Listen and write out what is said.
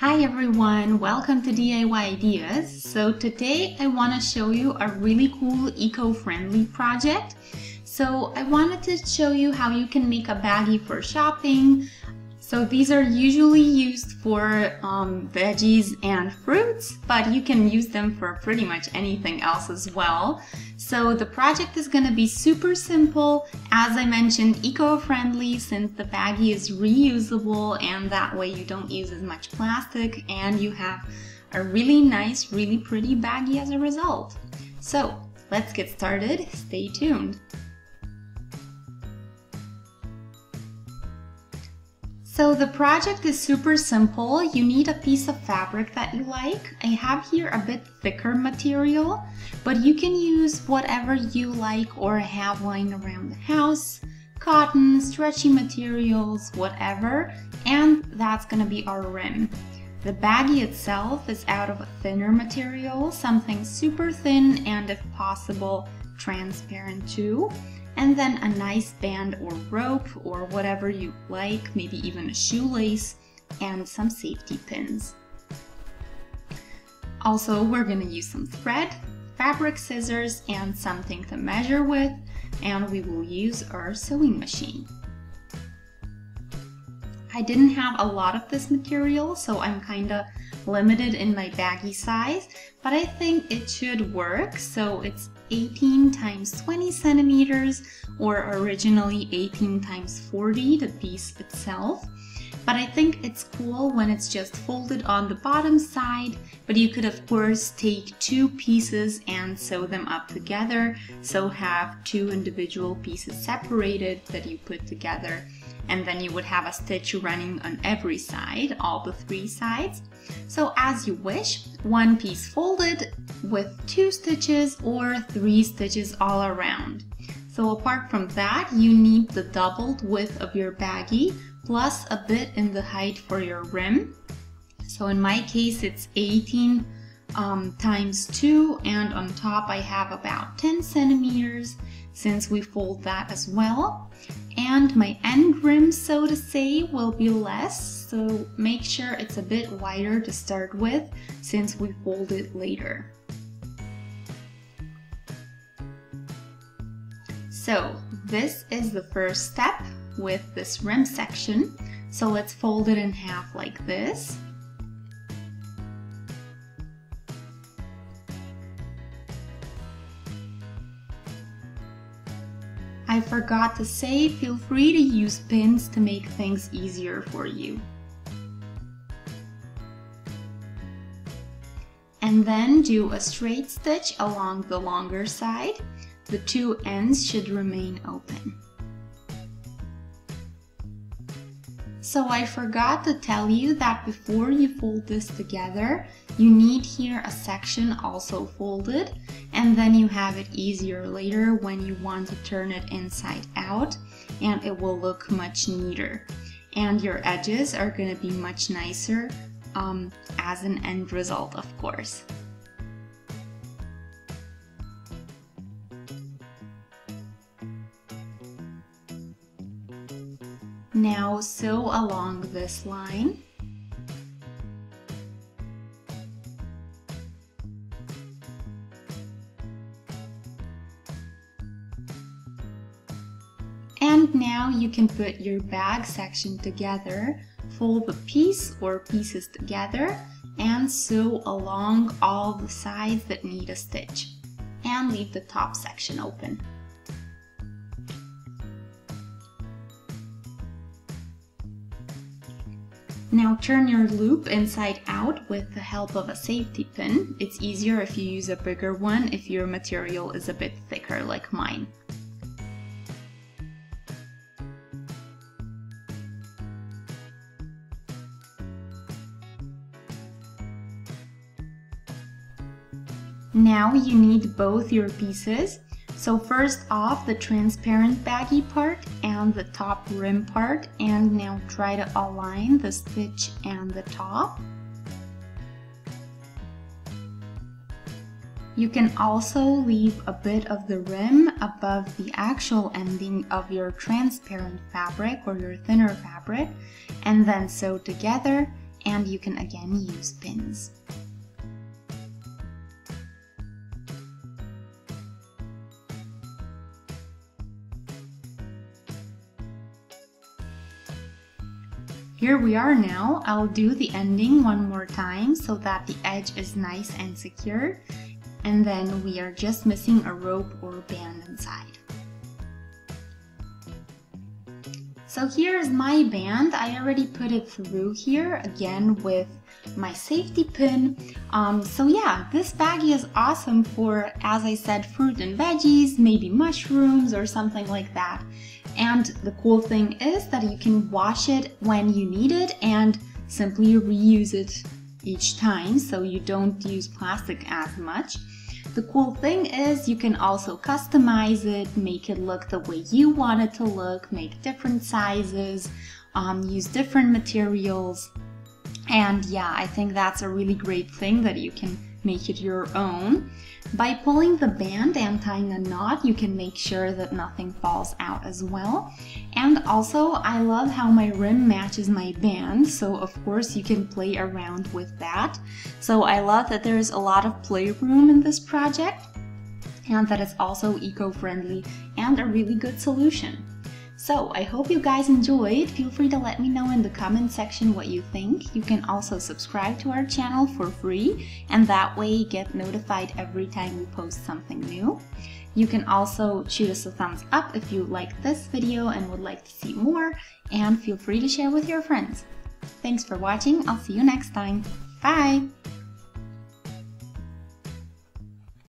Hi everyone, welcome to DIY Ideas. So today I want to show you a really cool eco-friendly project. So I wanted to show you how you can make a baggie for shopping, so these are usually used for um, veggies and fruits, but you can use them for pretty much anything else as well. So the project is going to be super simple. As I mentioned, eco-friendly since the baggie is reusable and that way you don't use as much plastic and you have a really nice, really pretty baggie as a result. So let's get started. Stay tuned. So the project is super simple. You need a piece of fabric that you like. I have here a bit thicker material, but you can use whatever you like or have lying around the house. Cotton, stretchy materials, whatever. And that's gonna be our rim. The baggie itself is out of a thinner material, something super thin and if possible, transparent too and then a nice band or rope or whatever you like, maybe even a shoelace and some safety pins. Also, we're gonna use some thread, fabric scissors, and something to measure with, and we will use our sewing machine. I didn't have a lot of this material, so I'm kinda limited in my baggy size, but I think it should work. So it's 18 times 20 centimeters or originally 18 times 40, the piece itself. But I think it's cool when it's just folded on the bottom side, but you could of course take two pieces and sew them up together. So have two individual pieces separated that you put together and then you would have a stitch running on every side, all the three sides. So as you wish, one piece folded with two stitches or three stitches all around. So apart from that, you need the doubled width of your baggie plus a bit in the height for your rim. So in my case, it's 18 um, times 2 and on top I have about 10 centimeters since we fold that as well. And my end rim, so to say, will be less, so make sure it's a bit wider to start with since we fold it later. So this is the first step with this rim section. So let's fold it in half like this. I forgot to say, feel free to use pins to make things easier for you. And then do a straight stitch along the longer side. The two ends should remain open. So I forgot to tell you that before you fold this together, you need here a section also folded and then you have it easier later when you want to turn it inside out and it will look much neater. And your edges are going to be much nicer um, as an end result, of course. Now sew along this line. And now you can put your bag section together, fold the piece or pieces together, and sew along all the sides that need a stitch, and leave the top section open. Now turn your loop inside out with the help of a safety pin. It's easier if you use a bigger one if your material is a bit thicker like mine. Now you need both your pieces. So first off the transparent baggy part and the top rim part and now try to align the stitch and the top. You can also leave a bit of the rim above the actual ending of your transparent fabric or your thinner fabric and then sew together and you can again use pins. Here we are now. I'll do the ending one more time so that the edge is nice and secure. And then we are just missing a rope or band inside. So here is my band. I already put it through here again with my safety pin. Um, so yeah, this baggie is awesome for, as I said, fruit and veggies, maybe mushrooms or something like that. And the cool thing is that you can wash it when you need it and simply reuse it each time so you don't use plastic as much. The cool thing is you can also customize it, make it look the way you want it to look, make different sizes, um, use different materials. And yeah, I think that's a really great thing that you can make it your own. By pulling the band and tying a knot, you can make sure that nothing falls out as well. And also, I love how my rim matches my band, so of course you can play around with that. So I love that there's a lot of playroom in this project and that it's also eco-friendly and a really good solution. So I hope you guys enjoyed. Feel free to let me know in the comment section what you think. You can also subscribe to our channel for free and that way you get notified every time we post something new. You can also shoot us a thumbs up if you liked this video and would like to see more and feel free to share with your friends. Thanks for watching, I'll see you next time. Bye!